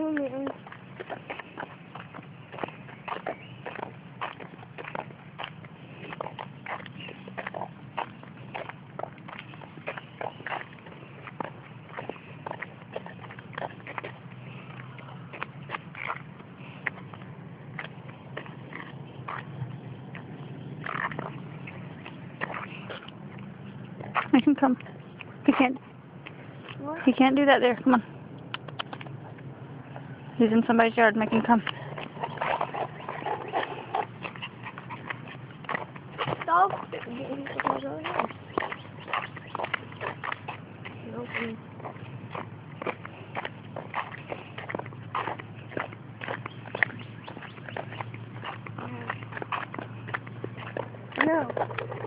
Make him come. He can't. What? He can't do that there. Come on. He's in somebody's yard. Make him come. Open. No.